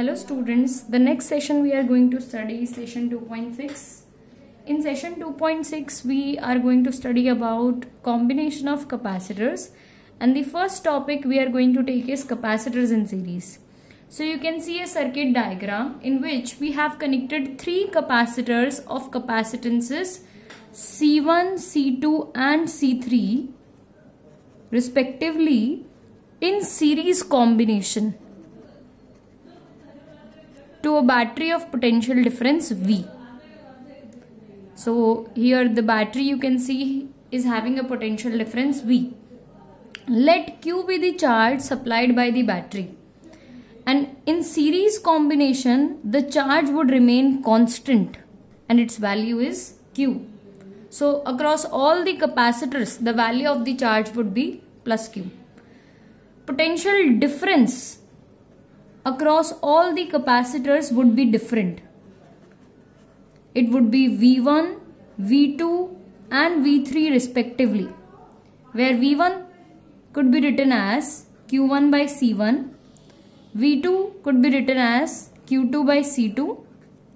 Hello students, the next session we are going to study session 2.6. In session 2.6 we are going to study about combination of capacitors and the first topic we are going to take is capacitors in series. So you can see a circuit diagram in which we have connected three capacitors of capacitances C1, C2 and C3 respectively in series combination to a battery of potential difference V. So here the battery you can see is having a potential difference V. Let Q be the charge supplied by the battery. And in series combination, the charge would remain constant and its value is Q. So across all the capacitors, the value of the charge would be plus Q. Potential difference across all the capacitors would be different. It would be V1, V2 and V3 respectively. Where V1 could be written as Q1 by C1, V2 could be written as Q2 by C2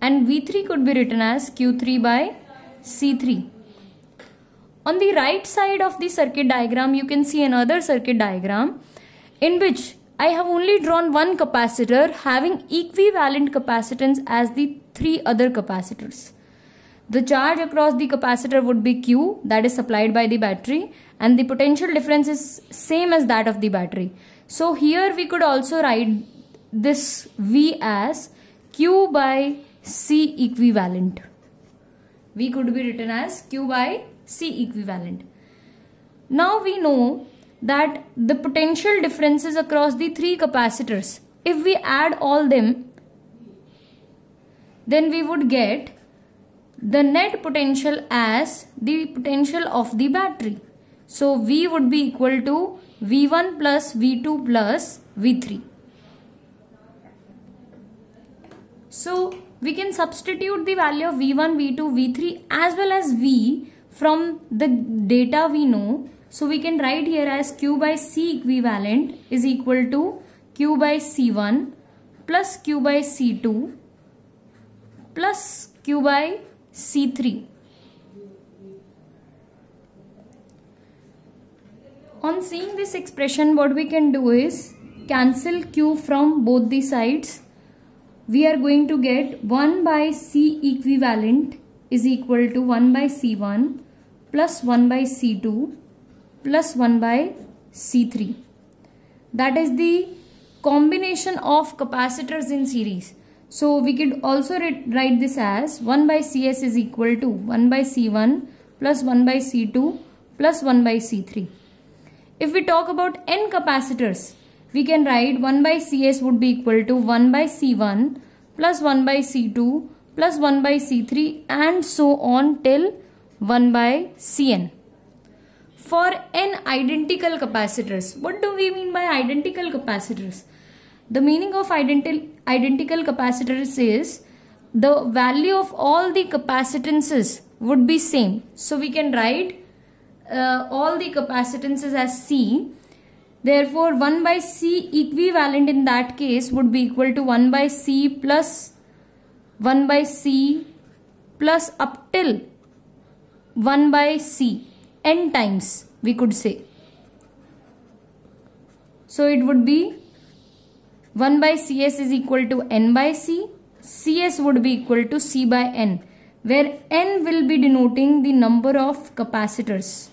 and V3 could be written as Q3 by C3. On the right side of the circuit diagram, you can see another circuit diagram in which I have only drawn one capacitor having equivalent capacitance as the three other capacitors. The charge across the capacitor would be Q that is supplied by the battery and the potential difference is same as that of the battery. So here we could also write this V as Q by C equivalent. V could be written as Q by C equivalent. Now we know that the potential differences across the three capacitors, if we add all them, then we would get the net potential as the potential of the battery. So V would be equal to V1 plus V2 plus V3. So we can substitute the value of V1, V2, V3 as well as V from the data we know so we can write here as Q by C equivalent is equal to Q by C1 plus Q by C2 plus Q by C3. On seeing this expression what we can do is cancel Q from both the sides. We are going to get 1 by C equivalent is equal to 1 by C1 plus 1 by C2 plus 1 by C3. That is the combination of capacitors in series. So we could also write this as 1 by Cs is equal to 1 by C1 plus 1 by C2 plus 1 by C3. If we talk about n capacitors, we can write 1 by Cs would be equal to 1 by C1 plus 1 by C2 plus 1 by C3 and so on till 1 by Cn for n identical capacitors. What do we mean by identical capacitors? The meaning of identical, identical capacitors is the value of all the capacitances would be same. So we can write uh, all the capacitances as C. Therefore 1 by C equivalent in that case would be equal to 1 by C plus 1 by C plus up till 1 by C n times we could say. So it would be 1 by Cs is equal to n by C. Cs would be equal to C by n where n will be denoting the number of capacitors.